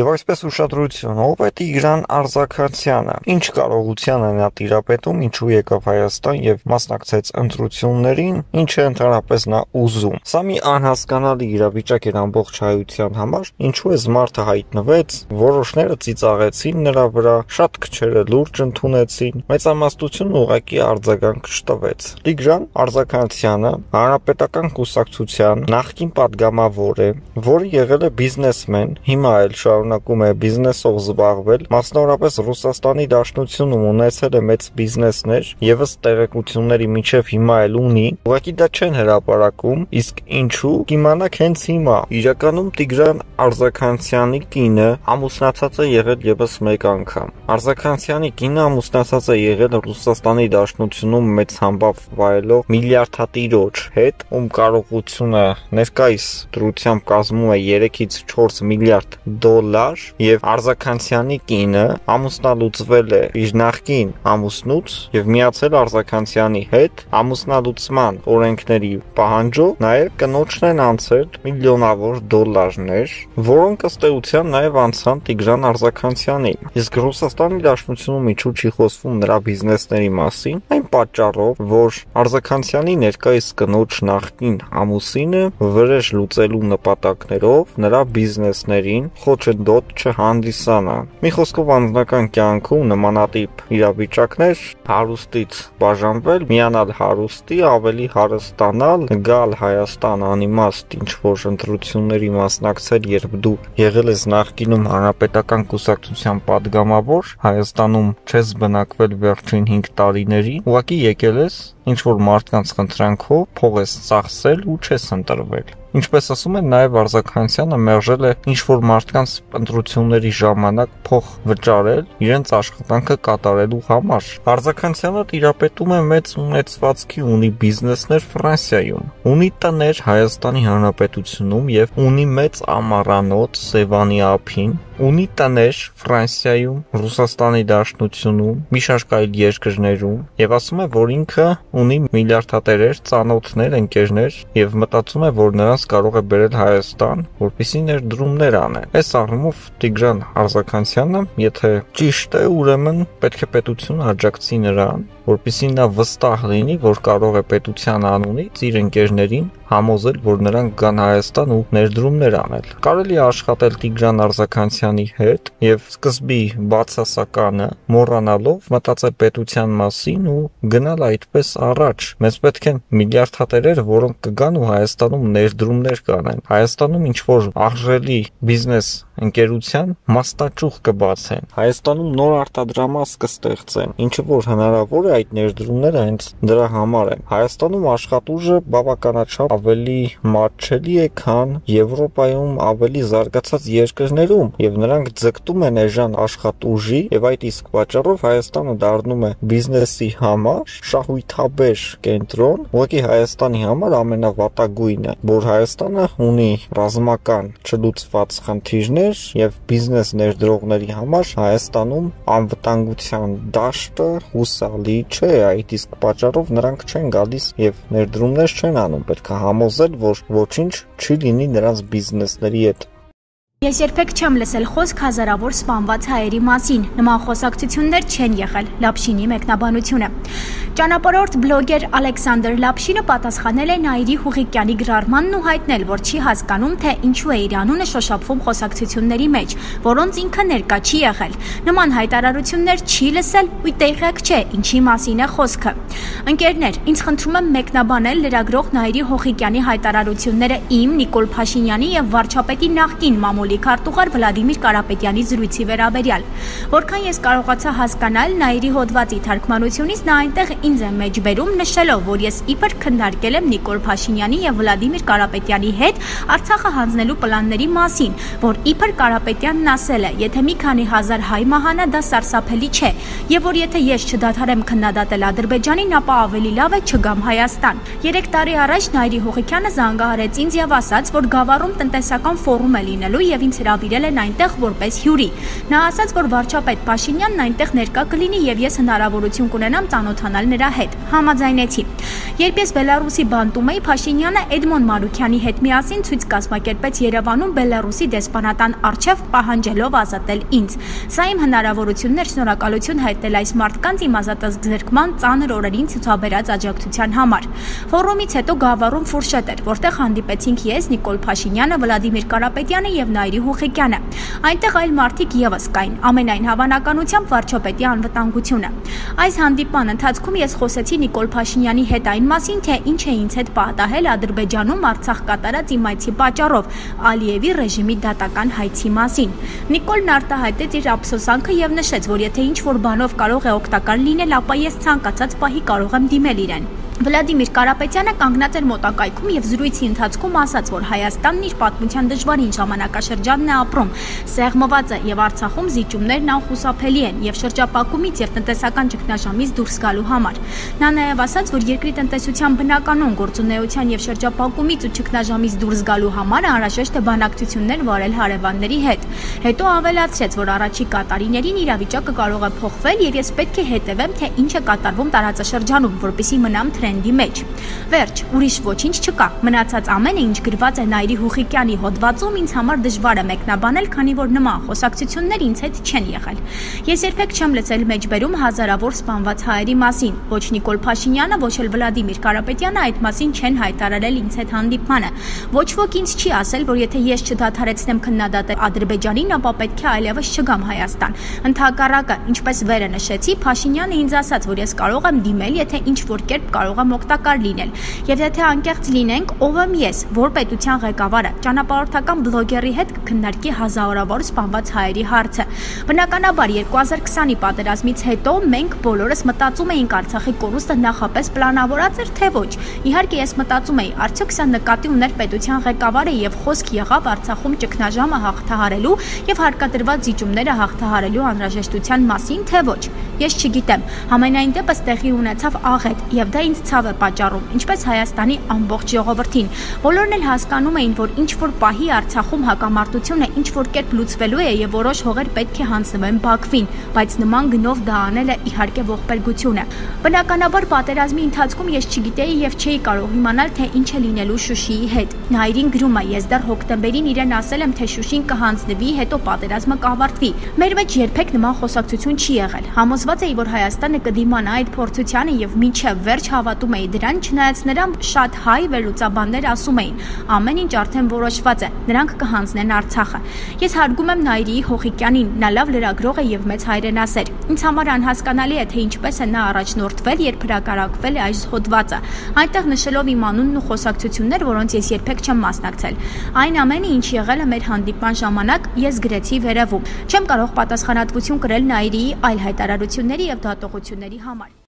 եւ այսպես ուշադրություն ով է Տիգրան Արզակացյանը։ Ինչ կարողության է նա տիրապետում, ինչու եկավ Հայաստան եւ մասնակցեց ընտրություններին, ինչ է ընդհանրապես նա ուզում։ Սա մի անհասկանալի իրավիճակ էր ամբողջ հայության համար, ինչու է զմարթը հայտնվեց, որոշները ծիծաղեցին նրա վրա, շատ քչերը լուրջ ընդունեցին, մեծամասնությունն ուղակի արձագանք չտվեց։ Տիգրան Արզականցյանը հանրապետական կուսակցության նախկին падգամավոր է, որը եղել է բիզնեսմեն, հիմա էլ շարունակ շարունակում է բիզնեսով զբաղվել, մասնավորապես Ռուսաստանի Դաշնությունում ունեցել է մեծ բիզնեսներ, եւս տեղեկությունների միջև հիմա էլ ունի։ Ուղղակի դա չեն հրապարակում, իսկ ինչու կիմանաք հենց հիմա։ Իրականում Տիգրան Արզականցյանի կինը ամուսնացած է եղել եւս մեկ անգամ։ Արզականցյանի կինը ամուսնացած է եղել Ռուսաստանի Դաշնությունում մեծ համբավ վայելող միլիարդատիրոջ հետ, ում կարողությունը ներկայիս դրությամբ կազմում է 3-ից 4 միլիարդ դոլար եւ Արզականցյանի կինը ամուսնալուծվել է իր նախկին ամուսնուց եւ միացել Արզականցյանի հետ ամուսնալուծման օրենքների պահանջով նաեւ կնոջն են անցել միլիոնավոր դոլարներ, որոնք ըստ էության նաեւ անցան Տիգրան Արզականցյանին։ Իսկ Ռուսաստանի Դաշնությունում ինչու չի խոսվում նրա բիզնեսների մասին, այն պատճառով, որ Արզականցյանի ներկայիս կնոջ նախկին ամուսինը վրեժ լուծելու նպատակներով նրա բիզնեսներին դոտ չհանդիսանա։ Մի խոսքով անձնական կյանքում նմանատիպ իրավիճակներ հարուստից բաժանվել, միանալ հարուստի, ավելի հարստանալ, գալ Հայաստան անիմաստ ինչ որ ընտրությունների մասնակցել, երբ դու եղել ես նախկինում հանրապետական կուսակցության падգամավոր, Հայաստանում չես բնակվել վերջին 5 տարիների, ուղղակի եկել ես ինչ որ մարդկանց խնդրանքով փող ես ծախսել ու չես ընտրվել։ Ինչպես ասում են, նաև Արզականցյանը մերժել է ինչ-որ մարդկանց ընտրությունների ժամանակ փող վճարել իրենց աշխատանքը կատարելու համար։ Արզականցյանը տիրապետում է մեծ ունեցվածքի, ունի բիզնեսներ Ֆրանսիայում, ունի տներ Հայաստանի Հանրապետությունում եւ ունի մեծ ամառանոց Սևանի ափին, ունի տներ Ֆրանսիայում, Ռուսաստանի Դաշնությունում, մի շարք այլ երկրներում եւ ասում է, որ ինքը ունի միլիարդատերեր, ծանոթներ, ընկերներ եւ մտածում է, որ նրանց կարող է բերել Հայաստան, որպիսի ներդրումներ անեն։ Այս առումով Տիգրան Արզականցյանը, եթե ճիշտ է, ուրեմն պետք է պետությունը աջակցի նրան, որպիսի նա վստահ լինի, որ կարող է պետության անունից իր ընկերներին համոզել, որ նրանք գան Հայաստան ու ներդրումներ անել։ Կարելի է աշխատել Տիգրան Արզականցյանի հետ եւ սկզբի բացասականը մոռանալով մտածել պետության մասին ու գնալ այդպես առաջ։ Մեզ պետք են միլիարդատերեր, որոնք կգան ու Հայաստանում ներդրումներ կանեն։ Հայաստանում ինչ որ արժելի բիզնես ընկերության մաստաճյուղ կբացեն։ Հայաստանում նոր արտադրամաս կստեղծեն, ինչը որ հնարավոր է այդ ներդրումները հենց դրա համար են։ Հայաստանում աշխատուժը բավականաչափ ավելի մատչելի է, քան Եվրոպայում ավելի զարգացած երկրներում, եւ նրանք ձգտում են էժան աշխատուժի, եւ այդ իսկ պատճառով Հայաստանը դառնում է բիզնեսի համար շահույթաբեր կենտրոն, ուղղակի Հայաստանի համար ամենավատագույնը, որ Հայաստանը ունի ռազմական չլուծված խնդիրներ եւ բիզնես ներդրողների համար Հայաստանում անվտանգության դաշտը հուսալի չէ, այդ իսկ պատճառով նրանք չեն գալիս եւ ներդրումներ չեն անում։ Պետք է համոզել, որ ոչինչ չի լինի նրանց բիզնեսների հետ Ես երբեք չեմ լսել խոսք հազարավոր սպանված հայերի մասին։ Նման խոսակցություններ չեն եղել։ Լապշինի մեկնաբանությունը։ Ճանապարհորդ բլոգեր Ալեքսանդր Լապշինը պատասխանել է Նաիրի Հուղիկյանի գրառմանն ու հայտնել, որ չի հասկանում, թե ինչու է իր անունը շոշափվում խոսակցությունների մեջ, որոնց ինքը ներկա չի եղել։ Նման հայտարարություններ չի լսել ու տեղյակ չէ, ինչի մասին է խոսքը։ Ընկերներ, ինձ խնդրում եմ մեկնաբանել լրագրող Նաիրի Հուղիկյանի հայտարարությունները իմ Նիկոլ Փաշինյանի եւ վարչապետի նախկին մամուլի քարտուղար Վլադիմիր Կարապետյանի զրույցի վերաբերյալ։ Որքան ես կարողացա հասկանալ Նաիրի հոդվածի թարգմանությունից, նա այնտեղ ինձ է մեջ բերում նշելով, որ ես իբր քննարկել եմ Նիկոլ Փաշինյանի եւ Վլադիմիր Կարապետյանի հետ Արցախը հանձնելու պլանների մասին, որ իբր Կարապետյանն ասել է, եթե մի քանի հազար հայ մահանա, դա սարսափելի չէ, եւ որ եթե ես չդադարեմ քննադատել Ադրբեջանին, ապա ավելի լավ է չգամ Հայաստան։ 3 տարի առաջ Նաիրի Հողիկյանը զանգահարեց ինձ եւ ասաց, որ Գավառում տնտեսական ֆորում է լինելու եւ եւ ինձ հրավիրել են այնտեղ որպես հյուրի։ Նա ասաց, որ վարչապետ Փաշինյանն այնտեղ ներկա կլինի եւ ես հնարավորություն կունենամ ծանոթանալ նրա հետ։ Համաձայնեցի։ Երբ ես Բելարուսի բանտում էի, Փաշինյանը Էդմոն Մարուքյանի հետ միասին ցույց կազմակերպեց Երևանում Բելարուսի դեսպանատան արչև պահանջելով ազատել ինձ։ Սա իմ հնարավորությունն էր շնորհակալություն հայտնել այս մարդկանց իմ ազատազրկման ծանր օրերին ցուցաբերած աջակցության համար։ Ֆորումից հետո գավառում ֆուրշետ էր, որտեղ հանդիպեցինք ես, Նիկոլ Փաշինյանը, Վլադիմիր Կարապետյանը եւ Նայիրի Հուխիկյանը։ Այնտեղ այլ մարդիկ եւս կային։ Ամենայն հավանականությամբ վարչապետի անվտանգությունը։ Այս հանդիպման ընթացքում ես խոսեցի Նիկոլ Փաշինյանի հետ այն մասին, թե ինչ է ինձ հետ պատահել Ադրբեջանում Արցախ կատարած իմ այցի պատճառով Ալիևի ռեժիմի դատական հայցի մասին։ Նիկոլն արտահայտեց իր ափսոսանքը եւ նշեց, որ եթե ինչ որ բանով կարող է օգտակար լինել, ապա ես ցանկացած պահի կարող եմ դիմել իրեն։ Վլադիմիր Կարապետյանը կանգնած էր մոտակայքում եւ զրույցի ընթացքում ասաց, որ Հայաստանն իր պատմության դժվարին ժամանակաշրջանն է ապրում, սեղմված է եւ Արցախում զիջումներն անխուսափելի են եւ շրջապակումից եւ տնտեսական ճգնաժամից դուրս գալու համար։ Նա նաեւ ասաց, որ երկրի տնտեսության բնականon գործունեության եւ շրջապակումից ու ճգնաժամից դուրս գալու համար անհրաժեշտ է բանակցություններ վարել հարևանների հետ։ Հետո ավելացրեց, որ առաջիկա տարիներին իրավիճակը կարող է փոխվել եւ ես պետք է հետևեմ, թե ինչ է կատարվում տարածաշրջանում, որպեսզի մնամ թրենդի տրենդի մեջ։ Վերջ, ուրիշ ոչինչ չկա։ Մնացած ամենը, ինչ գրված է Նայիրի Հուխիկյանի հոդվածում, ինձ համար դժվար է մեկնաբանել, քանի որ նման խոսակցություններ ինձ հետ չեն եղել։ Ես երբեք չեմ լսել մեջբերում հազարավոր սպանված հայերի մասին։ Ոչ Նիկոլ Փաշինյանը, ոչ էլ Վլադիմիր Կարապետյանը այդ մասին չեն հայտարարել ինձ հետ հանդիպմանը։ Ոչ ոք ինձ չի ասել, որ եթե ես չդադարեցնեմ քննադատել Ադրբեջանին, ապա պետք է այլևս չգամ Հայաստան։ Ընթակառակը, ինչպես վերը նշեցի, Փաշինյանը ինձ ասաց, որ ես կարող եմ դիմել, եթե ինչ որ կերպ կարող եմ օգտակար լինել։ Եվ եթե անկեղծ լինենք, ով եմ ես, որ պետության ղեկավարը, ճանապարհորդական բլոգերի հետ կքննարկի հազարավոր սպանված հայերի հարցը։ Բնականաբար 2020-ի պատերազմից հետո մենք բոլորս մտածում էինք Արցախի կորուստը նախապես պլանավորած էր թե ոչ։ Իհարկե ես մտածում էի, արդյոք սա նկատի ուներ պետության ղեկավարը եւ խոսք եղավ Արցախում ճգնաժամը հաղթահարելու եւ հարկադրված զիջումները հաղթահարելու անհրաժեշտության մասին, թե ոչ։ Ես չգիտեմ։ Համենայն դեպս տեղի ունեցավ աղետ եւ դա ինձ ցավ է պատճառում, ինչպես Հայաստանի ամբողջ ժողովրդին։ Բոլորն էլ հասկանում էին, որ ինչ որ պահի Արցախում հակամարտությունը ինչ որ կերպ լուծվելու է եւ որոշ հողեր պետք է հանձնվեն Բաքվին, բայց նման գնով դա անելը իհարկե ողբերգություն է։ Բնականաբար պատերազմի ընթացքում ես չգիտեի եւ չէի կարող իմանալ, թե ինչ է լինելու Շուշիի հետ։ Նայրին գրում է. ես դեռ հոկտեմբերին իրեն ասել եմ, թե Շուշին կհանձնվի, հետո պատերազմը կավարտվի։ Մեր մեջ երբեք նման խոսակցություն չի եղել։ Համոզված էի, որ Հայաստանը կդիմանա այդ փորձությանը եւ մինչեւ վերջ հավատում հավատում էի դրան, չնայած նրան շատ հայ վերլուծաբաններ ասում էին. ամեն ինչ արդեն որոշված է, նրանք կհանձնեն Արցախը։ Ես հարգում եմ Նայիրի Հոխիկյանին, նա լավ լրագրող է եւ մեծ հայրենասեր։ Ինձ համար անհասկանալի է, թե ինչպես է նա առաջնորդվել, երբ հրակարակվել է այս հոդվածը։ Այնտեղ նշելով իմ անունն ու խոսակցություններ, որոնց ես երբեք չեմ մասնակցել։ Այն ամենը, ինչ եղել է մեր հանդիպման ժամանակ, ես գրեցի վերևում։ Չեմ կարող պատասխանատվություն կրել Նայիրի այլ հայտարարությունների եւ դատողությունների համար։